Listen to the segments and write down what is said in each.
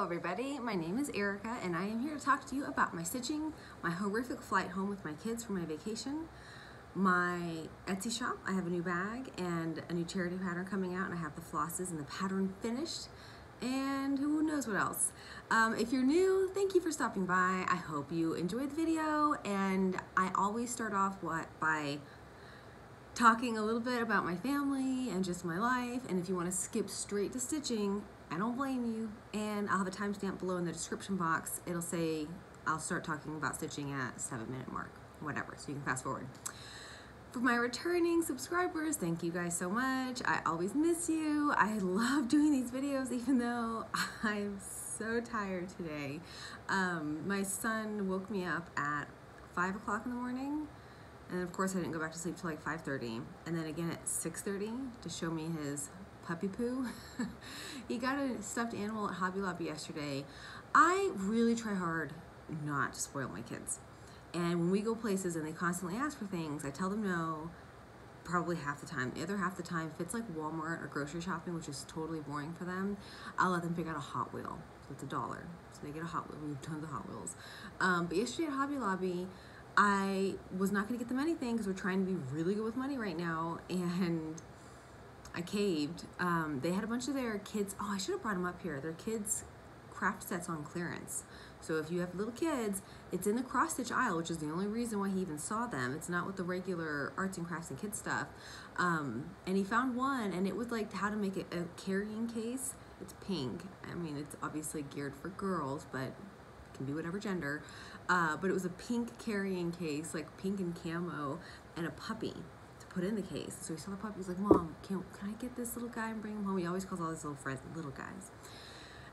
Hello everybody, my name is Erica and I am here to talk to you about my stitching, my horrific flight home with my kids for my vacation, my Etsy shop, I have a new bag and a new charity pattern coming out and I have the flosses and the pattern finished and who knows what else. Um, if you're new, thank you for stopping by. I hope you enjoyed the video and I always start off what by talking a little bit about my family and just my life and if you want to skip straight to stitching I don't blame you. And I'll have a timestamp below in the description box. It'll say I'll start talking about stitching at seven minute mark, whatever, so you can fast forward. For my returning subscribers, thank you guys so much. I always miss you. I love doing these videos even though I'm so tired today. Um, my son woke me up at five o'clock in the morning and of course I didn't go back to sleep till like 5.30 and then again at 6.30 to show me his puppy poo. he got a stuffed animal at Hobby Lobby yesterday. I really try hard not to spoil my kids. And when we go places and they constantly ask for things, I tell them no probably half the time. The other half the time, if it's like Walmart or grocery shopping, which is totally boring for them, I'll let them pick out a Hot Wheel. So it's a dollar. So they get a Hot Wheel. We have tons of Hot Wheels. Um, but yesterday at Hobby Lobby, I was not going to get them anything because we're trying to be really good with money right now. And I caved. Um, they had a bunch of their kids. Oh, I should have brought them up here. Their kids craft sets on clearance. So if you have little kids, it's in the cross stitch aisle, which is the only reason why he even saw them. It's not with the regular arts and crafts and kids stuff. Um, and he found one, and it was like how to make it a carrying case. It's pink. I mean, it's obviously geared for girls, but it can be whatever gender. Uh, but it was a pink carrying case, like pink and camo, and a puppy put in the case. So he saw the puppy. He's like, Mom, can, can I get this little guy and bring him home? He always calls all his little friends little guys.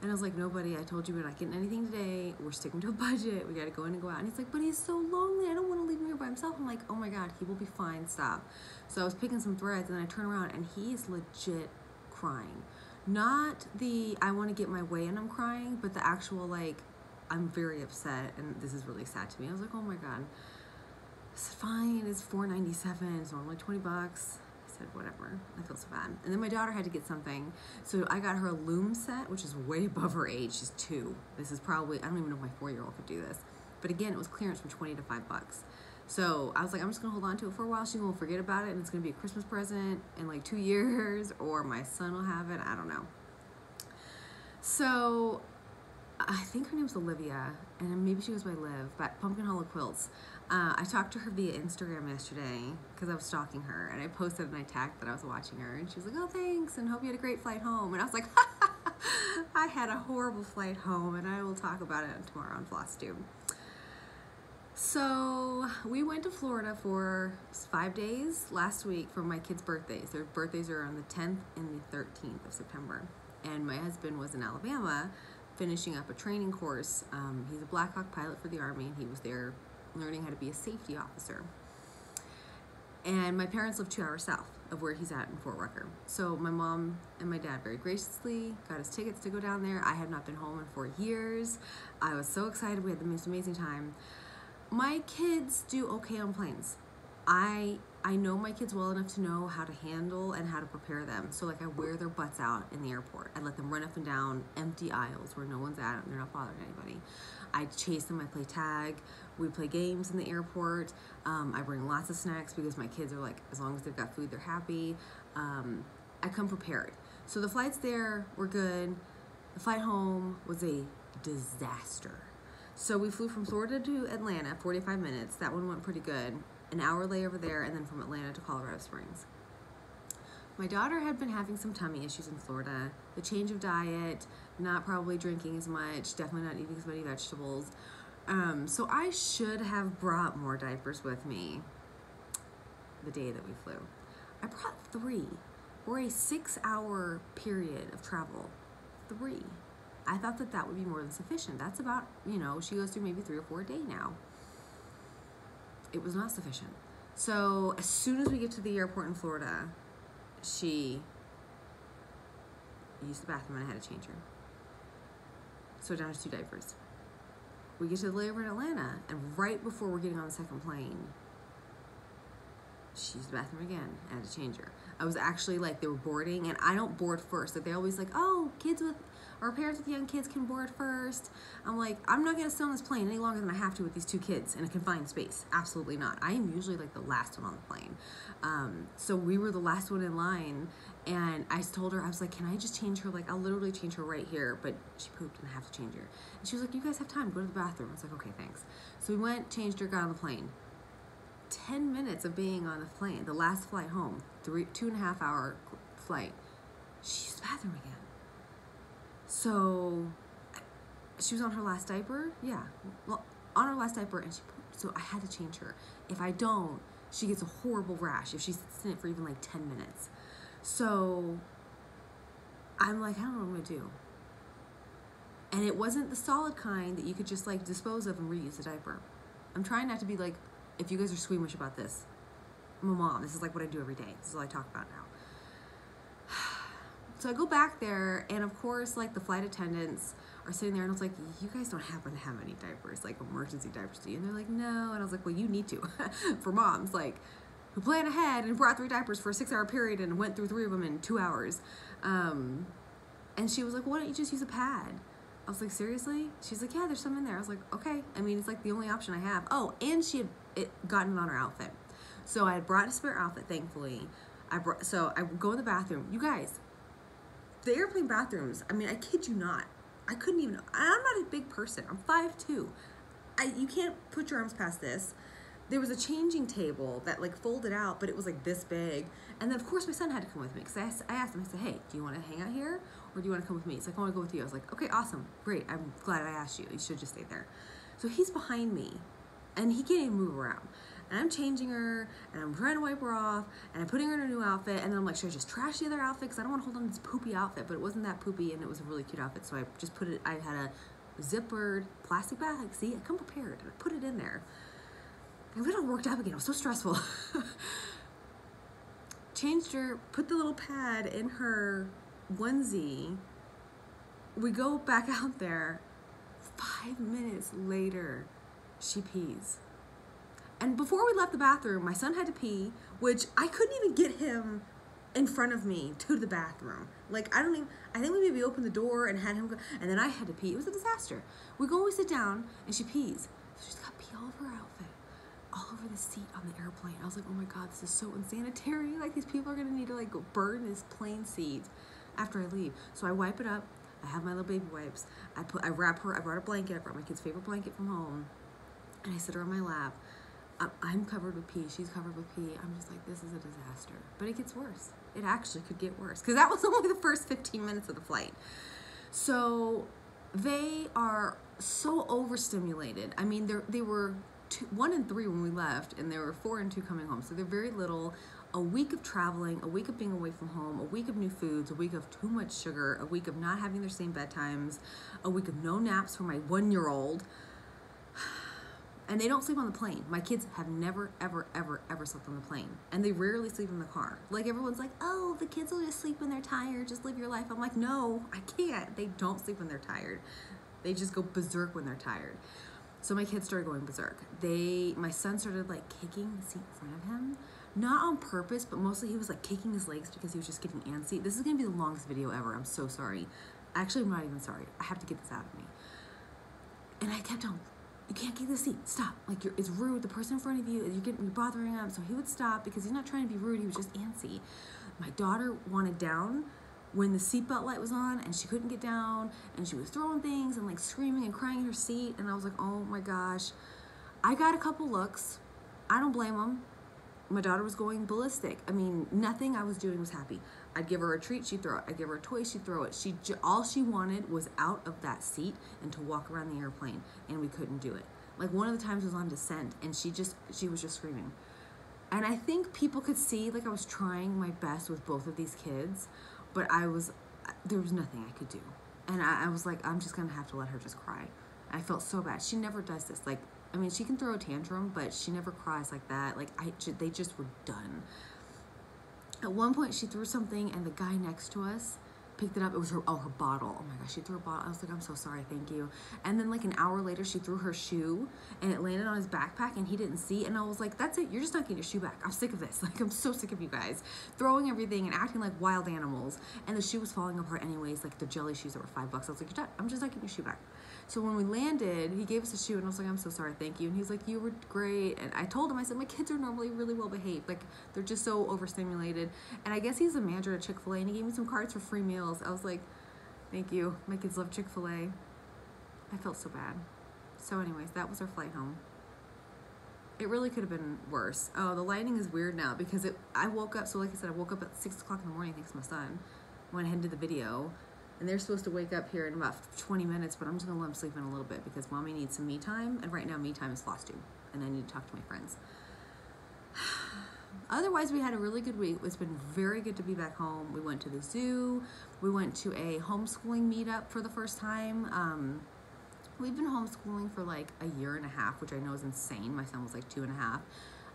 And I was like, nobody, I told you we're not getting anything today. We're sticking to a budget. We got to go in and go out. And he's like, but he's so lonely. I don't want to leave him here by himself. I'm like, oh my God, he will be fine. Stop. So I was picking some threads and then I turn around and he is legit crying. Not the I want to get my way and I'm crying, but the actual like, I'm very upset and this is really sad to me. I was like, oh my God. It's fine, it's $4.97, it's normally 20 bucks. I said, whatever, I feel so bad. And then my daughter had to get something. So I got her a loom set, which is way above her age. She's two. This is probably, I don't even know if my four-year-old could do this. But again, it was clearance from 20 to five bucks. So I was like, I'm just gonna hold on to it for a while. She won't forget about it and it's gonna be a Christmas present in like two years or my son will have it, I don't know. So I think her name's Olivia and maybe she goes by Liv, but Pumpkin Hollow Quilts. Uh, I talked to her via Instagram yesterday because I was stalking her and I posted and I tagged that I was watching her and she was like, oh, thanks and hope you had a great flight home. And I was like, I had a horrible flight home and I will talk about it tomorrow on Floss Flosstube. So we went to Florida for five days last week for my kids' birthdays. Their birthdays are on the 10th and the 13th of September. And my husband was in Alabama finishing up a training course. Um, he's a Black Hawk pilot for the Army and he was there learning how to be a safety officer. And my parents live two hours south of where he's at in Fort Rucker. So my mom and my dad very graciously got us tickets to go down there. I had not been home in four years. I was so excited. We had the most amazing time. My kids do okay on planes. I I know my kids well enough to know how to handle and how to prepare them. So like I wear their butts out in the airport. I let them run up and down empty aisles where no one's at and they're not bothering anybody. I chase them, I play tag, we play games in the airport. Um, I bring lots of snacks because my kids are like, as long as they've got food, they're happy. Um, I come prepared. So the flights there were good. The flight home was a disaster. So we flew from Florida to Atlanta, 45 minutes. That one went pretty good. An hour layover there, and then from Atlanta to Colorado Springs. My daughter had been having some tummy issues in Florida. The change of diet, not probably drinking as much, definitely not eating as many vegetables. Um, so I should have brought more diapers with me the day that we flew. I brought three for a six hour period of travel. Three. I thought that that would be more than sufficient. That's about, you know, she goes through maybe three or four a day now. It was not sufficient. So as soon as we get to the airport in Florida, she used the bathroom and I had to change her. So down to two diapers. We get to the layover in Atlanta, and right before we're getting on the second plane, she used the bathroom again. I had to change her. I was actually like, they were boarding, and I don't board first. Like, they're always like, oh, kids with Our parents with young kids can board first. I'm like, I'm not gonna sit on this plane any longer than I have to with these two kids in a confined space. Absolutely not. I am usually like the last one on the plane. Um, so we were the last one in line, and I told her, I was like, can I just change her? Like, I'll literally change her right here. But she pooped and I have to change her. And she was like, you guys have time, go to the bathroom. I was like, okay, thanks. So we went, changed her, got on the plane. 10 minutes of being on the plane, the last flight home, three, two and a half hour flight, she used the bathroom again. So she was on her last diaper. Yeah. Well, on her last diaper, and she. So I had to change her. If I don't, she gets a horrible rash if she sits in it for even like 10 minutes. So I'm like, I don't know what I'm gonna do. And it wasn't the solid kind that you could just like dispose of and reuse the diaper. I'm trying not to be like, if you guys are squeamish about this, I'm mom. This is like what I do every day. This is all I talk about now. So I go back there, and of course, like the flight attendants are sitting there, and I was like, "You guys don't happen to have any diapers, like emergency diapers, do you?" And they're like, "No," and I was like, "Well, you need to, for moms, like." Who planned ahead and brought three diapers for a six hour period and went through three of them in two hours. Um, and she was like, Why don't you just use a pad? I was like, Seriously? She's like, Yeah, there's some in there. I was like, Okay. I mean, it's like the only option I have. Oh, and she had it, gotten it on her outfit. So I had brought a spare outfit, thankfully. I brought, so I go in the bathroom. You guys, the airplane bathrooms, I mean, I kid you not. I couldn't even, I'm not a big person. I'm 5'2". I, you can't put your arms past this. There was a changing table that like folded out, but it was like this big. And then of course my son had to come with me because I, I asked him, I said, hey, do you want to hang out here or do you want to come with me? He's like, I want to go with you. I was like, okay, awesome, great. I'm glad I asked you. You should just stay there. So he's behind me and he can't even move around. And I'm changing her, and I'm trying to wipe her off, and I'm putting her in a new outfit, and then I'm like, should I just trash the other outfit? Because I don't want to hold on to this poopy outfit, but it wasn't that poopy, and it was a really cute outfit, so I just put it, I had a zippered plastic bag, see, I come prepared, and I put it in there. And it all worked out again, it was so stressful. Changed her, put the little pad in her onesie. We go back out there. Five minutes later, she pees. And before we left the bathroom, my son had to pee, which I couldn't even get him in front of me to the bathroom. Like I don't even. I think we maybe opened the door and had him go, and then I had to pee. It was a disaster. We go, we sit down, and she pees. So she's got pee all over her outfit, all over the seat on the airplane. I was like, oh my god, this is so unsanitary. Like these people are gonna need to like go burn this plane seat after I leave. So I wipe it up. I have my little baby wipes. I put. I wrap her. I brought a blanket. I brought my kid's favorite blanket from home, and I sit her on my lap. I'm- covered with pee. She's covered with pee. I'm just like, this is a disaster. But it gets worse. It actually could get worse because that was only the first 15 minutes of the flight. So they are so overstimulated. I mean, they were two, one and three when we left, and there were four and two coming home. So they're very little. A week of traveling, a week of being away from home, a week of new foods, a week of too much sugar, a week of not having their same bedtimes, a week of no naps for my one year old and they don't sleep on the plane. My kids have never, ever, ever, ever slept on the plane, and they rarely sleep in the car. Like everyone's like, "Oh, the kids will just sleep when they're tired. Just live your life." I'm like, "No, I can't. They don't sleep when they're tired. They just go berserk when they're tired." So my kids started going berserk. They, my son started like kicking the seat in front of him, not on purpose, but mostly he was like kicking his legs because he was just getting antsy. This is gonna be the longest video ever. I'm so sorry. Actually, I'm not even sorry. I have to get this out of me. And I kept on, you can't get the seat. Stop. Like you're, it's rude. The person in front of you, you're getting you're bothering him. So he would stop because he's not trying to be rude. He was just antsy. My daughter wanted down when the seatbelt light was on, and she couldn't get down, and she was throwing things and like screaming and crying in her seat. And I was like, oh my gosh. I got a couple looks. I don't blame them. My daughter was going ballistic. I mean, nothing I was doing was happy. I'd give her a treat, she'd throw it. I'd give her a toy, she'd throw it. She all she wanted was out of that seat and to walk around the airplane, and we couldn't do it. Like one of the times was on descent, and she just she was just screaming. And I think people could see like I was trying my best with both of these kids, but I was there was nothing I could do, and I, I was like, I'm just gonna have to let her just cry. I felt so bad. She never does this. Like, I mean, she can throw a tantrum, but she never cries like that. Like, I, they just were done. At one point, she threw something, and the guy next to us picked it up. It was her oh her bottle. Oh my gosh, she threw her bottle. I was like, I'm so sorry, thank you. And then like an hour later, she threw her shoe, and it landed on his backpack, and he didn't see. And I was like, that's it. You're just not getting your shoe back. I'm sick of this. Like I'm so sick of you guys throwing everything and acting like wild animals. And the shoe was falling apart anyways. Like the jelly shoes that were five bucks. I was like, you're done. I'm just not getting your shoe back. So when we landed, he gave us a shoe, and I was like, I'm so sorry, thank you. And he's like, you were great. And I told him, I said, my kids are normally really well behaved. Like they're just so overstimulated. And I guess he's a manager at Chick Fil A, and he gave me some cards for free meals. I was like, thank you. My kids love Chick Fil A. I felt so bad. So, anyways, that was our flight home. It really could have been worse. Oh, the lighting is weird now because it. I woke up. So, like I said, I woke up at six o'clock in the morning. Thanks to my son. Went ahead and did the video and they're supposed to wake up here in about 20 minutes, but I'm just gonna let them sleep in a little bit because mommy needs some me time, and right now me time is tube, and I need to talk to my friends. Otherwise, we had a really good week. It's been very good to be back home. We went to the zoo. We went to a homeschooling meetup for the first time. Um, we've been homeschooling for like a year and a half, which I know is insane. My son was like two and a half.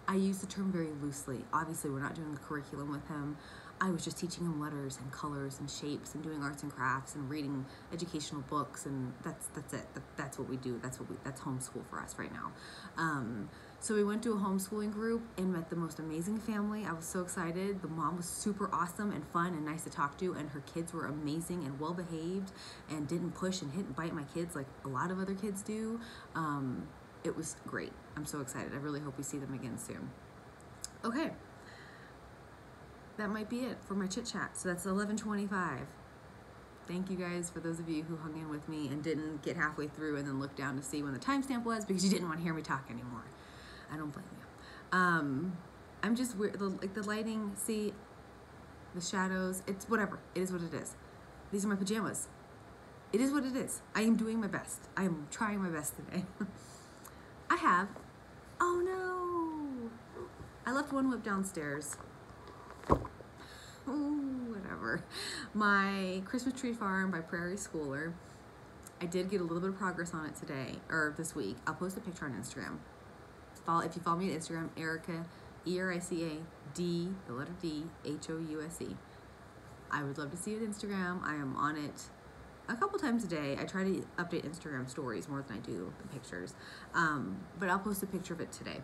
I use the term very loosely. Obviously, we're not doing the curriculum with him. I was just teaching him letters and colors and shapes and doing arts and crafts and reading educational books and that's that's it. That, that's what we do. That's what we that's homeschool for us right now. Um, so we went to a homeschooling group and met the most amazing family. I was so excited. The mom was super awesome and fun and nice to talk to, and her kids were amazing and well behaved and didn't push and hit and bite my kids like a lot of other kids do. Um, it was great. I'm so excited. I really hope we see them again soon. Okay that might be it for my chit chat. So that's 11:25. Thank you guys for those of you who hung in with me and didn't get halfway through and then look down to see when the timestamp was because you didn't want to hear me talk anymore. I don't blame you. Um, I'm just weird. The, like the lighting, see, the shadows. It's whatever. It is what it is. These are my pajamas. It is what it is. I am doing my best. I am trying my best today. I have. Oh no! I left one whip downstairs whatever. My Christmas tree farm by Prairie Schooler. I did get a little bit of progress on it today or this week. I'll post a picture on Instagram. Follow if you follow me on Instagram, Erica E R I C A D the letter D H O U S E. I would love to see it on Instagram. I am on it a couple times a day. I try to update Instagram stories more than I do the pictures. Um, but I'll post a picture of it today.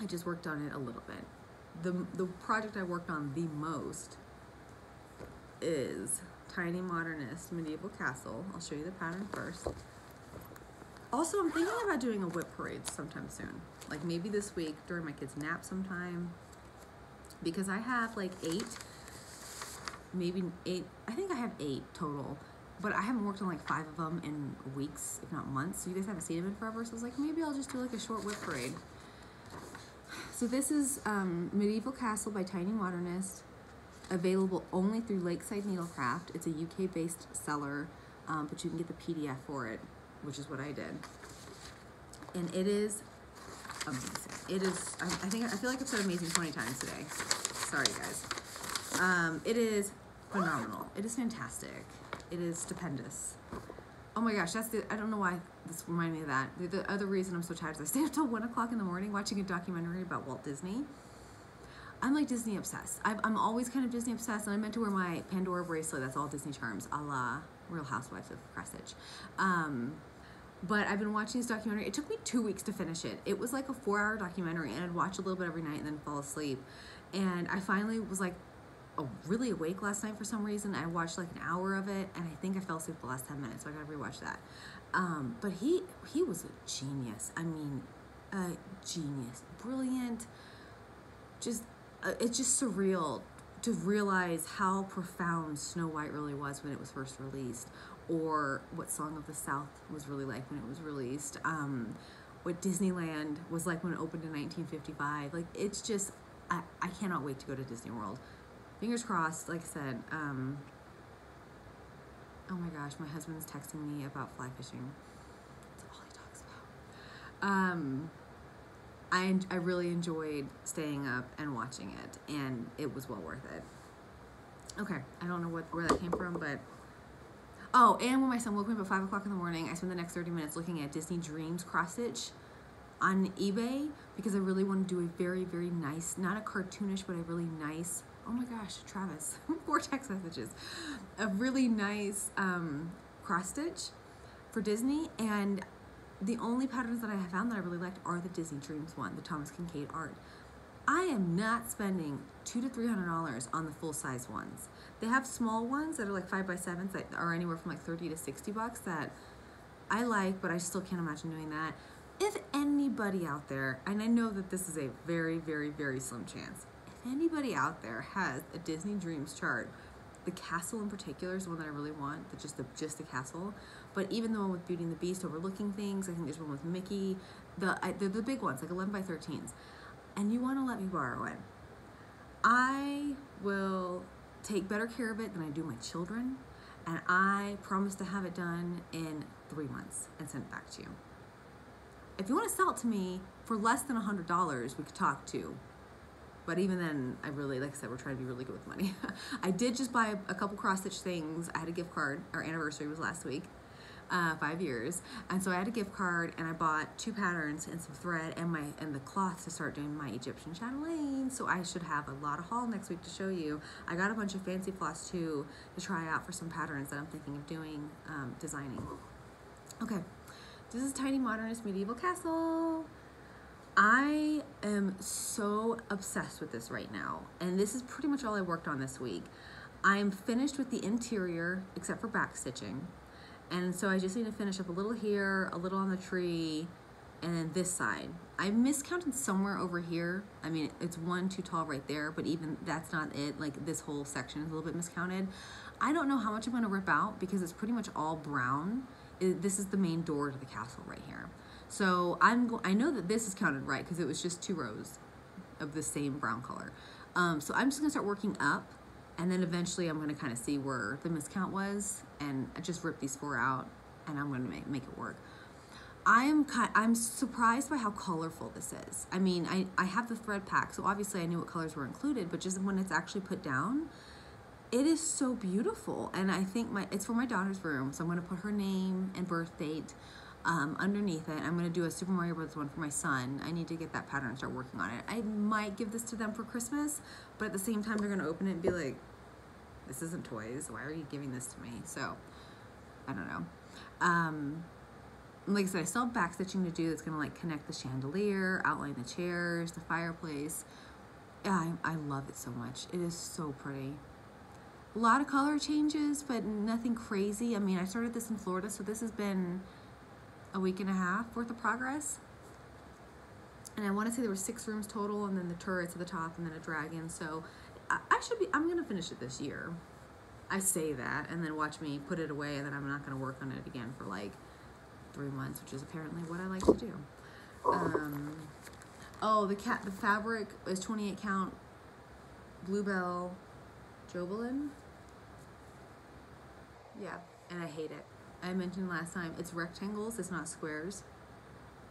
I just worked on it a little bit the, the project I worked on the most is Tiny Modernist Medieval Castle. I'll show you the pattern first. Also, I'm thinking about doing a whip parade sometime soon. Like maybe this week during my kids' nap sometime. Because I have like eight, maybe eight, I think I have eight total. But I haven't worked on like five of them in weeks, if not months. So you guys haven't seen them in forever. So I was like, maybe I'll just do like a short whip parade. So this is um, Medieval Castle by Tiny Modernist, available only through Lakeside Needlecraft. It's a UK-based seller, um, but you can get the PDF for it, which is what I did. And it is amazing. It is, I, think, I feel like I've said amazing 20 times today. Sorry, guys. Um, it is phenomenal. It is fantastic. It is stupendous. Oh my gosh, that's the, I don't know why this reminded me of that. The, the other reason I'm so tired is I stayed up till one o'clock in the morning watching a documentary about Walt Disney. I'm like Disney obsessed. i am always kind of Disney obsessed, and I meant to wear my Pandora bracelet. That's all Disney charms, a la Real Housewives of Cressage. Um, but I've been watching this documentary. It took me two weeks to finish it. It was like a four-hour documentary, and I'd watch a little bit every night and then fall asleep. And I finally was like, really awake last night for some reason. I watched like an hour of it, and I think I fell asleep the last ten minutes, so I gotta rewatch that. Um, but he he was a genius. I mean, a genius, brilliant. Just uh, it's just surreal to realize how profound Snow White really was when it was first released, or what Song of the South was really like when it was released. Um, what Disneyland was like when it opened in 1955. Like it's just I, I cannot wait to go to Disney World. Fingers crossed, like I said, um, Oh my gosh, my husband's texting me about fly fishing. That's all he talks about. Um, I, I really enjoyed staying up and watching it, and it was well worth it. Okay, I don't know what where that came from, but oh, and when my son woke me up at five o'clock in the morning, I spent the next thirty minutes looking at Disney Dreams cross stitch on eBay because I really want to do a very very nice, not a cartoonish, but a really nice oh my gosh, Travis, four text messages, a really nice um, cross stitch for Disney. And the only patterns that I have found that I really liked are the Disney Dreams one, the Thomas Kinkade art. I am not spending two to three hundred dollars on the full size ones. They have small ones that are like five by sevens that are anywhere from like thirty to sixty bucks that I like, but I still can't imagine doing that. If anybody out there, and I know that this is a very, very, very slim chance, anybody out there has a Disney Dreams chart, the castle in particular is the one that I really want, the, just the just the castle. But even the one with Beauty and the Beast overlooking things, I think there's one with Mickey. The I, the big ones, like 11 by 13s, and you want to let me borrow it. I will take better care of it than I do my children, and I promise to have it done in three months and send it back to you. If you want to sell it to me for less than $100, we could talk too. But even then, I really, like I said, we're trying to be really good with money. I did just buy a couple cross stitch things. I had a gift card. Our anniversary was last week, uh, five years, and so I had a gift card, and I bought two patterns and some thread and my and the cloth to start doing my Egyptian chatelaine. So I should have a lot of haul next week to show you. I got a bunch of fancy floss too to try out for some patterns that I'm thinking of doing, um, designing. Okay, this is Tiny Modernist Medieval Castle. I am so obsessed with this right now, and this is pretty much all I worked on this week. I am finished with the interior, except for back stitching, and so I just need to finish up a little here, a little on the tree, and then this side. I miscounted somewhere over here. I mean, it's one too tall right there, but even that's not it. Like this whole section is a little bit miscounted. I don't know how much I'm gonna rip out because it's pretty much all brown. It, this is the main door to the castle right here. So I'm go- I know that this is counted right because it was just two rows of the same brown color. Um, so I'm just gonna start working up and then eventually I'm gonna kind of see where the miscount was and I just rip these four out and I'm gonna make, make it work. I'm kind, I'm surprised by how colorful this is. I mean, I, I have the thread pack, so obviously I knew what colors were included, but just when it's actually put down, it is so beautiful. And I think my it's for my daughter's room, so I'm gonna put her name and birth date um, underneath it. I'm to do a Super Mario Bros. one for my son. I need to get that pattern and start working on it. I might give this to them for Christmas, but at the same time, they're to open it and be like, this isn't toys. Why are you giving this to me? So, I don't know. Um, like I said, I still have back stitching to do that's to like connect the chandelier, outline the chairs, the fireplace. Yeah, I, I love it so much. It is so pretty. A lot of color changes, but nothing crazy. I mean, I started this in Florida, so this has been a week and a half worth of progress. And I want to say there were six rooms total, and then the turrets at the top, and then a dragon. So I, should be. I'm gonna finish it this year. I say that, and then watch me put it away, and then I'm not gonna work on it again for like three months, which is apparently what I like to do. Um, oh, the cat. The fabric is 28 count. Bluebell, Jobelan. Yeah, and I hate it. I mentioned last time, it's rectangles, it's not squares.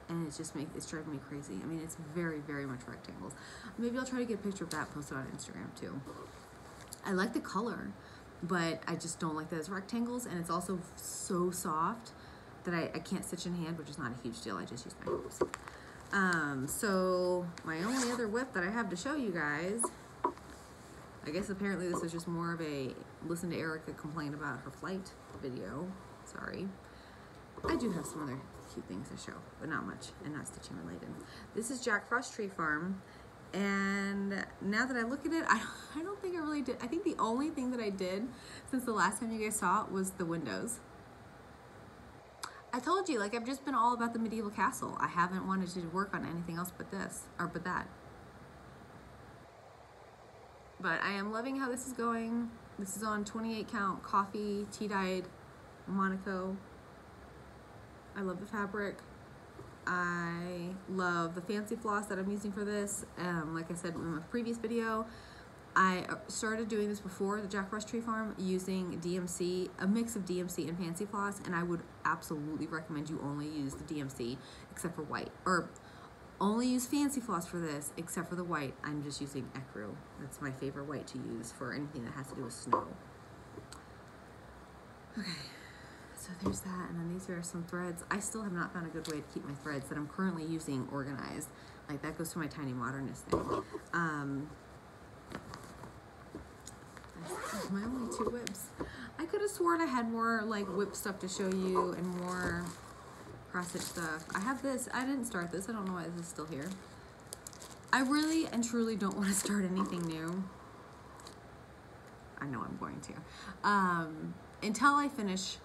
And it's just make it's driving me crazy. I mean, it's very, very much rectangles. Maybe I'll try to get a picture of that posted on Instagram too. I like the color, but I just don't like it's rectangles, and it's also so soft that I, I can't stitch in hand, which is not a huge deal. I just use my hoops. Um, so my only other whip that I have to show you guys, I guess apparently this is just more of a listen to Erica complain about her flight video. Sorry. I do have some other cute things to show, but not much and not stitching related. This is Jack Frost Tree Farm. And now that I look at it, I, I don't think I really did. I think the only thing that I did since the last time you guys saw it was the windows. I told you, like, I've just been all about the medieval castle. I haven't wanted to work on anything else but this, or but that. But I am loving how this is going. This is on 28 count coffee, tea dyed Monaco. I love the fabric. I love the fancy floss that I'm using for this. Um, like I said in my previous video, I started doing this before the Jack Frost Tree Farm using DMC, a mix of DMC and fancy floss, and I would absolutely recommend you only use the DMC except for white, or only use fancy floss for this except for the white. I'm just using Ecru. That's my favorite white to use for anything that has to do with snow. Okay. So there's that, and then these are some threads. I still have not found a good way to keep my threads that I'm currently using organized. Like that goes to my tiny modernist thing. Um, my only two whips. I could have sworn I had more like whip stuff to show you and more cross stitch stuff. I have this. I didn't start this. I don't know why this is still here. I really and truly don't want to start anything new. I know I'm going to. Um, until I finish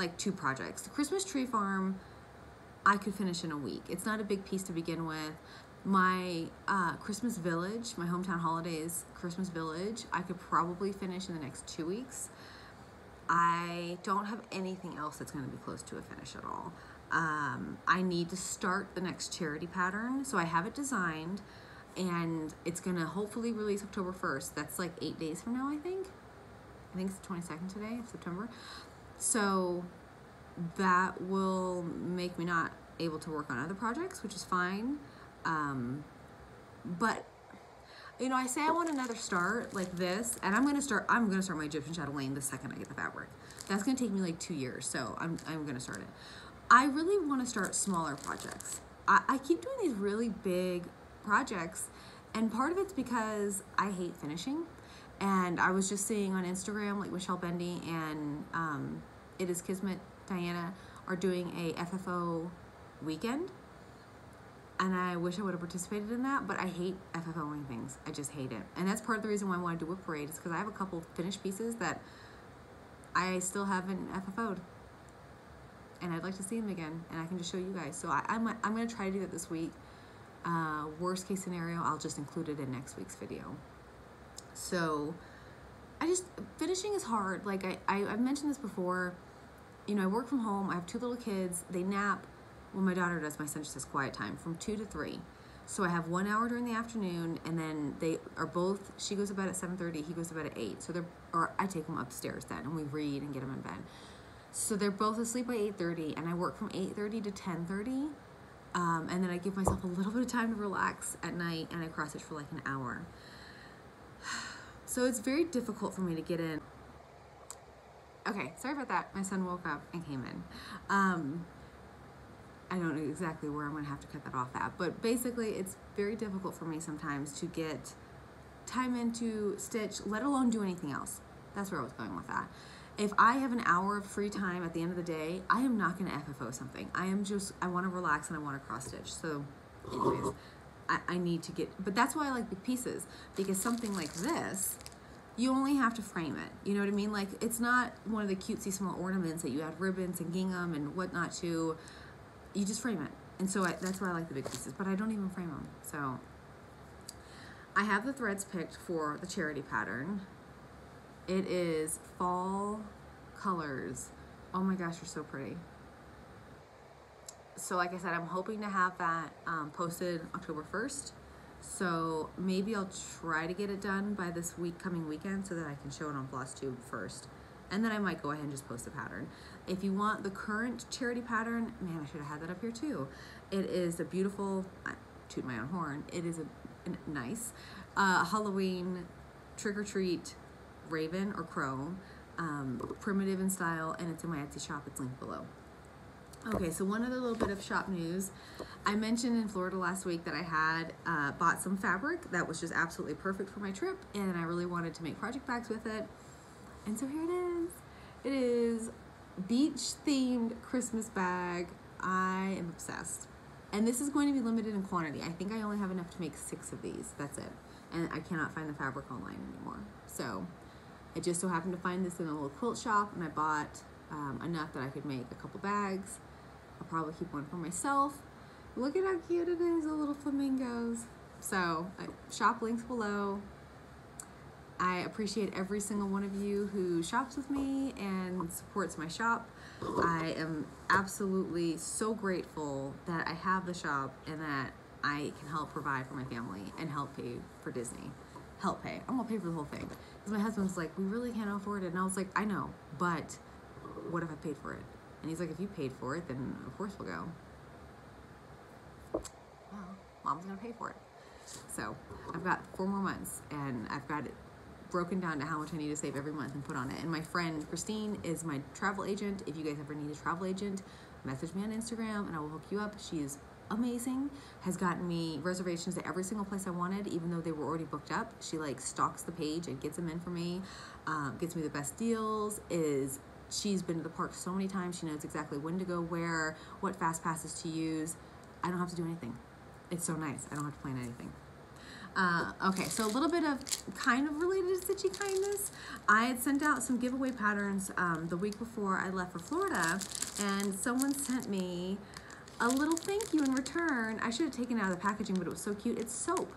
like two projects. The Christmas tree farm, I could finish in a week. It's not a big piece to begin with. My uh, Christmas village, my hometown holidays Christmas village, I could probably finish in the next two weeks. I don't have anything else that's going to be close to a finish at all. Um, I need to start the next charity pattern, so I have it designed, and it's going to hopefully release October 1st. That's like eight days from now, I think. I think it's the 22nd today September. So that will make me not able to work on other projects, which is fine. Um, but you know, I say I want another start like this, and I'm gonna start. I'm gonna start my Egyptian chatelaine the second I get the fabric. That's gonna take me like two years, so I'm I'm gonna start it. I really want to start smaller projects. I, I keep doing these really big projects, and part of it's because I hate finishing. And I was just seeing on Instagram, like Michelle Bendy and um, It Is Kismet Diana are doing a FFO weekend and I wish I would have participated in that, but I hate FFOing things. I just hate it. And that's part of the reason why I want to do Whip Parade is because I have a couple finished pieces that I still haven't FFO'd. And I'd like to see them again, and I can just show you guys. So I, am I'm, I'm going to try to do that this week. Uh, worst case scenario, I'll just include it in next week's video. So I just, finishing is hard. Like I, I, I've mentioned this before. You know, I work from home. I have two little kids. They nap well, my daughter does. My son just has quiet time from two to three. So I have one hour during the afternoon, and then they are both. She goes to bed at seven thirty. He goes to bed at eight. So they're, or I take them upstairs then, and we read and get them in bed. So they're both asleep by eight thirty, and I work from eight thirty to ten thirty, um, and then I give myself a little bit of time to relax at night, and I cross stitch for like an hour. So it's very difficult for me to get in. Okay, sorry about that. My son woke up and came in. Um, I don't know exactly where I'm to have to cut that off at, but basically it's very difficult for me sometimes to get time into stitch, let alone do anything else. That's where I was going with that. If I have an hour of free time at the end of the day, I am not to FFO something. I am just, I want to relax and I want to cross stitch. So anyways, I, I need to get, but that's why I like big pieces because something like this, you only have to frame it. You know what I mean? Like it's not one of the cutesy small ornaments that you add ribbons and gingham and whatnot to you just frame it. And so I, that's why I like the big pieces, but I don't even frame them. So I have the threads picked for the charity pattern. It is fall colors. Oh my gosh, you're so pretty. So like I said, I'm hoping to have that um, posted October 1st. So maybe I'll try to get it done by this week coming weekend so that I can show it on Flosstube first and then I might go ahead and just post the pattern. If you want the current charity pattern, man, I should have had that up here too. It is a beautiful, I toot my own horn, it is a, a nice uh, Halloween trick-or-treat raven or crow, um, primitive in style, and it's in my Etsy shop, it's linked below. Okay, so one other little bit of shop news. I mentioned in Florida last week that I had uh, bought some fabric that was just absolutely perfect for my trip, and I really wanted to make project bags with it. And so here it is. It is beach themed Christmas bag. I am obsessed. And this is going to be limited in quantity. I think I only have enough to make six of these. That's it. And I cannot find the fabric online anymore. So I just so happened to find this in a little quilt shop and I bought um, enough that I could make a couple bags. I'll probably keep one for myself. Look at how cute it is, the little flamingos. So shop links below. I appreciate every single one of you who shops with me and supports my shop. I am absolutely so grateful that I have the shop and that I can help provide for my family and help pay for Disney. Help pay. I'm gonna pay for the whole thing. Because my husband's like, we really can't afford it. And I was like, I know, but what if I paid for it? And he's like, if you paid for it, then of course we'll go. Well, mom's gonna pay for it. So I've got four more months and I've got it broken down to how much I need to save every month and put on it. And my friend Christine is my travel agent. If you guys ever need a travel agent, message me on Instagram and I will hook you up. She is amazing. Has gotten me reservations at every single place I wanted, even though they were already booked up. She like stalks the page and gets them in for me, um, gets me the best deals. Is she's been to the park so many times. She knows exactly when to go where, what fast passes to use. I don't have to do anything. It's so nice. I don't have to plan anything. Uh, okay, so a little bit of kind of related to Stitchy Kindness. I had sent out some giveaway patterns um, the week before I left for Florida, and someone sent me a little thank you in return. I should have taken it out of the packaging, but it was so cute. It's soap.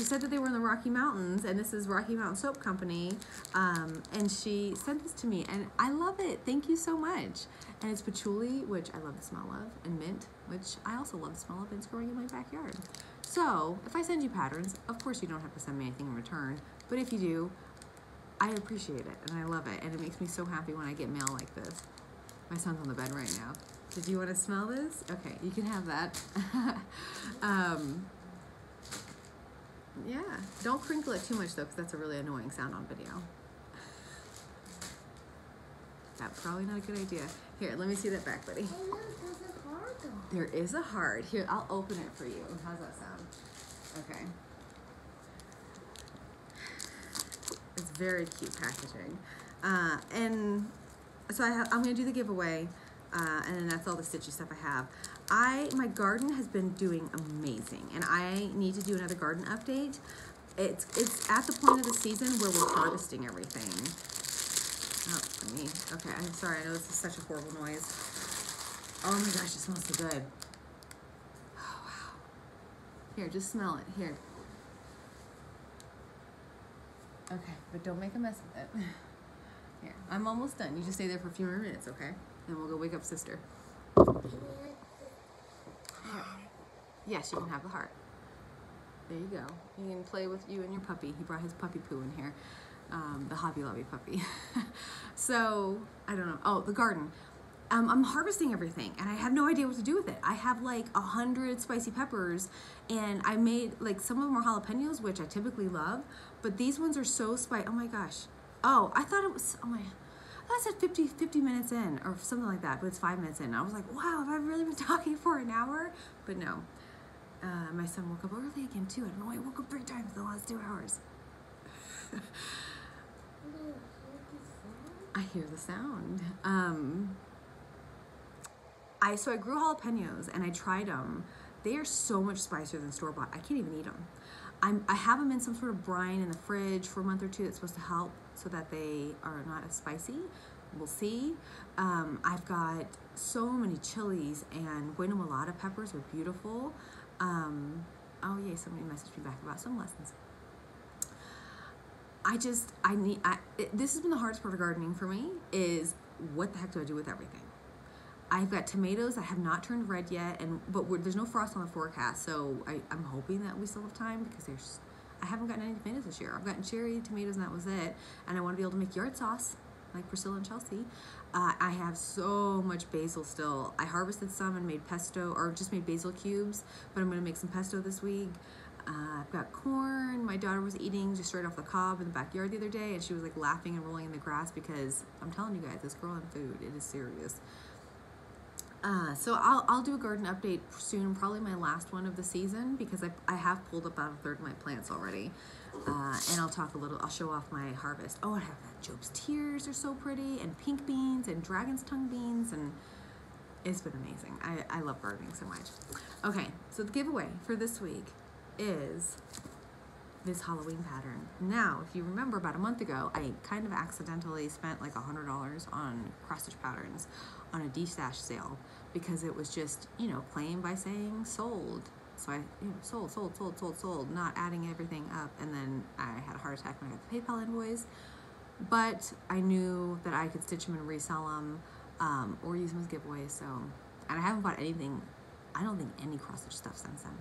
She said that they were in the Rocky Mountains, and this is Rocky Mountain Soap Company, um, and she sent this to me, and I love it. Thank you so much. And it's patchouli, which I love the smell of, and mint, which I also love the smell of, and it's growing in my backyard. So, if I send you patterns, of course you don't have to send me anything in return, but if you do, I appreciate it and I love it, and it makes me so happy when I get mail like this. My son's on the bed right now. Did you want to smell this? Okay, you can have that. um, yeah, don't crinkle it too much though, because that's a really annoying sound on video. That's probably not a good idea. Here, let me see that back, buddy. There is a heart. Here, I'll open it for you. How's that sound? Okay. It's very cute packaging. Uh, and so I have, I'm going to do the giveaway, uh, and then that's all the stitchy stuff I have. I My garden has been doing amazing, and I need to do another garden update. It's, it's at the point of the season where we're harvesting everything. Oh, me. Okay, I'm sorry. I know this is such a horrible noise. Oh my gosh, it smells so good. Oh, wow. Here, just smell it. Here. Okay, but don't make a mess with it. Here, I'm almost done. You just stay there for a few more minutes, okay? And we'll go wake up sister. Yes, you can have the heart. There you go. You can play with you and your puppy. He brought his puppy poo in here. Um, the Hobby Lobby puppy. so, I don't know. Oh, the garden. Um, I'm harvesting everything and I have no idea what to do with it. I have like a hundred spicy peppers and I made like some of them are jalapenos, which I typically love, but these ones are so spicy. Oh my gosh. Oh, I thought it was, oh my, I it said 50, 50 minutes in or something like that, but it's five minutes in. I was like, wow, have I really been talking for an hour? But no. Uh, my son woke up early again too. I don't know. why he woke up three times in the last two hours. I hear the sound. Um, I so I grew jalapenos and I tried them. They are so much spicier than store bought. I can't even eat them. I'm, I have them in some sort of brine in the fridge for a month or two. That's supposed to help so that they are not as spicy. We'll see. Um, I've got so many chilies and bueno peppers are beautiful. Um, oh yay! Somebody messaged me back about some lessons. I just I need. I, it, this has been the hardest part of gardening for me. Is what the heck do I do with everything? I've got tomatoes that have not turned red yet, and but there's no frost on the forecast, so I, am hoping that we still have time because there's I haven't gotten any tomatoes this year. I've gotten cherry tomatoes, and that was it. And I want to be able to make yard sauce like Priscilla and Chelsea. Uh, I have so much basil still. I harvested some and made pesto, or just made basil cubes, but I'm to make some pesto this week. Uh, I've got corn. My daughter was eating just straight off the cob in the backyard the other day, and she was like laughing and rolling in the grass because I'm telling you guys, this girl and food, it is serious. Uh, so I'll, I'll do a garden update soon, probably my last one of the season because I, I have pulled up about a third of my plants already. Uh, and I'll talk a little, I'll show off my harvest. Oh, I have that Job's Tears are so pretty and pink beans and dragon's tongue beans and it's been amazing. I, I love gardening so much. Okay, so the giveaway for this week is this Halloween pattern. Now, if you remember about a month ago, I kind of accidentally spent like a $100 on cross stitch patterns on a destash sale because it was just, you know, playing by saying sold. So I, you know, sold, sold, sold, sold, sold, not adding everything up. And then I had a heart attack when I got the PayPal invoice. But I knew that I could stitch them and resell them um, or use them as giveaways. So, and I haven't bought anything, I don't think any cross stitch stuff since then,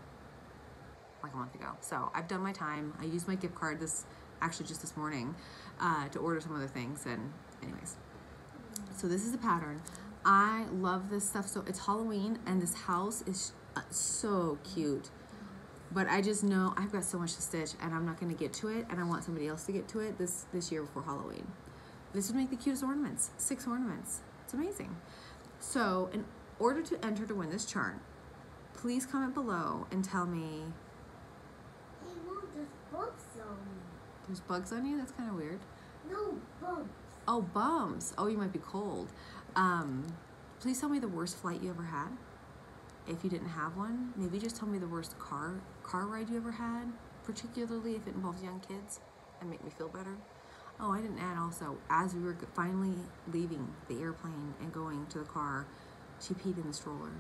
like a month ago. So I've done my time. I used my gift card this, actually just this morning, uh, to order some other things. And anyways, so this is the pattern. I love this stuff. So it's Halloween and this house is uh, so cute. But I just know I've got so much to stitch and I'm not going to get to it and I want somebody else to get to it this, this year before Halloween. This would make the cutest ornaments. Six ornaments. It's amazing. So in order to enter to win this charm, please comment below and tell me bugs on me. there's bugs on you. That's kind of weird. No, bugs. Oh, bumps. Oh, you might be cold. Um, please tell me the worst flight you ever had. If you didn't have one, maybe just tell me the worst car car ride you ever had, particularly if it involves young kids, and make me feel better. Oh, I didn't add also. As we were finally leaving the airplane and going to the car, she peed in the stroller.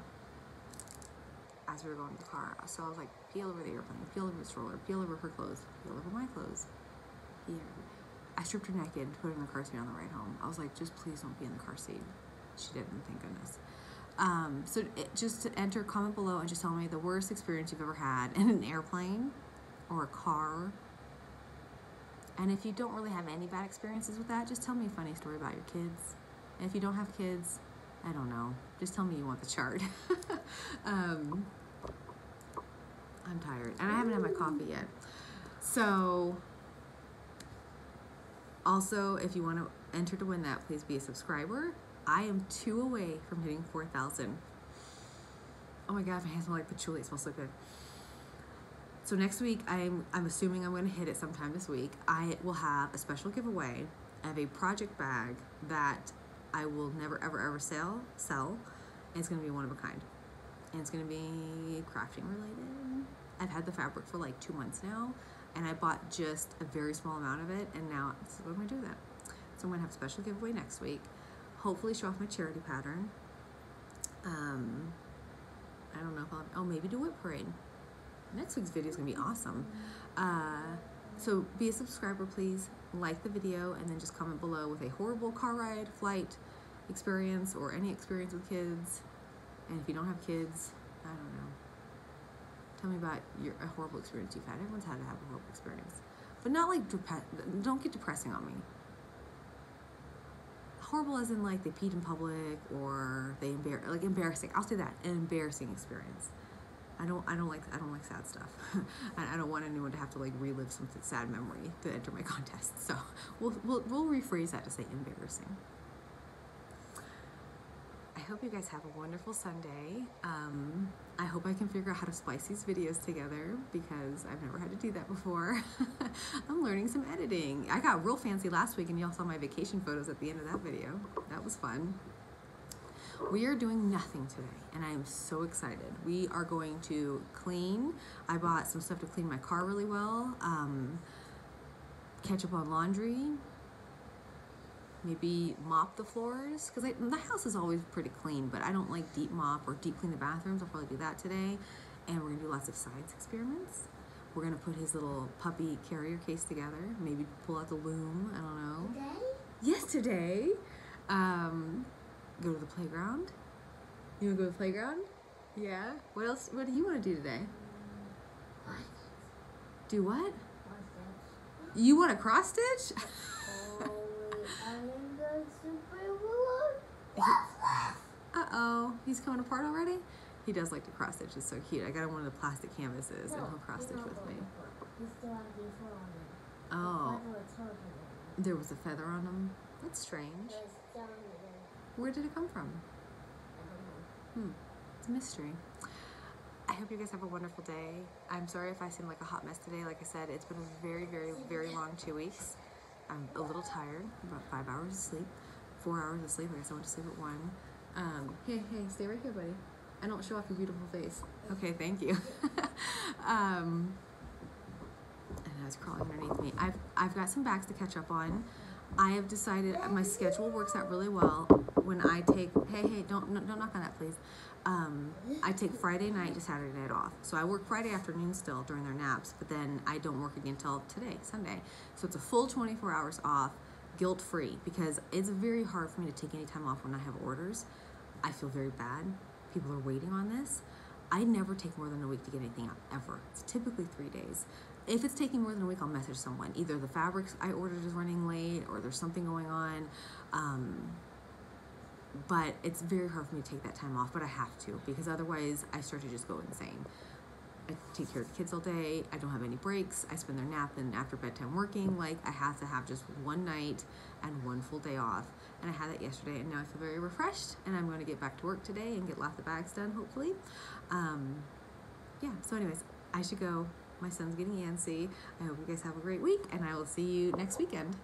As we were going to the car, so I was like, peel over the airplane, peel over the stroller, peel over her clothes, peel over my clothes. I stripped her naked, put her in the car seat on the ride home. I was like, just please don't be in the car seat. She didn't, thank goodness. Um, so it, just to enter, comment below, and just tell me the worst experience you've ever had in an airplane or a car. And if you don't really have any bad experiences with that, just tell me a funny story about your kids. And if you don't have kids, I don't know. Just tell me you want the chart. um, I'm tired, and I haven't had my coffee yet. So also, if you want to enter to win that, please be a subscriber. I am two away from hitting 4,000. Oh my god, my hands smell like patchouli. It smells so good. So next week, I'm I'm assuming I'm going to hit it sometime this week. I will have a special giveaway of a project bag that I will never ever ever sell sell. And it's going to be one of a kind. And it's going to be crafting related. I've had the fabric for like two months now, and I bought just a very small amount of it, and now what I'm to do that. So I'm to have a special giveaway next week. Hopefully, show off my charity pattern. Um, I don't know if I'll. Oh, maybe do WIP parade. Next week's video is gonna be awesome. Uh, so be a subscriber, please. Like the video, and then just comment below with a horrible car ride, flight experience, or any experience with kids. And if you don't have kids, I don't know. Tell me about your a horrible experience you've had. Everyone's had to have a horrible experience, but not like don't get depressing on me. Horrible as in like they peed in public or they embar- like embarrassing. I'll say that an embarrassing experience. I don't I don't like I don't like sad stuff. I, I don't want anyone to have to like relive some sad memory to enter my contest. So we'll we'll, we'll rephrase that to say embarrassing. I hope you guys have a wonderful Sunday. Um, I hope I can figure out how to splice these videos together because I've never had to do that before. I'm learning some editing. I got real fancy last week and y'all saw my vacation photos at the end of that video. That was fun. We are doing nothing today, and I am so excited. We are going to clean. I bought some stuff to clean my car really well. Um, catch up on laundry. Maybe mop the floors because the house is always pretty clean, but I don't like deep mop or deep clean the bathrooms. I'll probably do that today, and we're gonna do lots of science experiments. We're gonna put his little puppy carrier case together. Maybe pull out the loom. I don't know Today? yesterday. Um, go to the playground. You wanna go to the playground? Yeah. What else? What do you want to do today? What? Do what? You want a cross stitch? Uh oh, he's coming apart already. He does like to cross stitch. It's so cute. I got him one of the plastic canvases, and he'll cross stitch with me. Oh, there was a feather on him. That's strange. Where did it come from? Hmm. It's a mystery. I hope you guys have a wonderful day. I'm sorry if I seem like a hot mess today. Like I said, it's been a very, very, very long two weeks. I'm a little tired, about five hours of sleep, four hours of sleep. I guess I went to sleep at one. Um, hey, hey, stay right here, buddy. I don't show off your beautiful face. Okay, thank you. um, and I was crawling underneath me. I've I've got some bags to catch up on. I have decided my schedule works out really well when I take. Hey, hey, don't don't knock on that, please. Um, I take Friday night to Saturday night off. So I work Friday afternoon still during their naps, but then I don't work again until today, Sunday. So it's a full 24 hours off, guilt free, because it's very hard for me to take any time off when I have orders. I feel very bad. People are waiting on this. I never take more than a week to get anything out, ever. It's typically three days. If it's taking more than a week, I'll message someone. Either the fabrics I ordered is running late or there's something going on. Um, but it's very hard for me to take that time off, but I have to because otherwise I start to just go insane. I take care of the kids all day. I don't have any breaks. I spend their nap and after bedtime working. Like I have to have just one night and one full day off. And I had that yesterday, and now I feel very refreshed. And I'm going to get back to work today and get lots of bags done, hopefully. Um, yeah. So, anyways, I should go. My son's getting antsy. I hope you guys have a great week, and I will see you next weekend.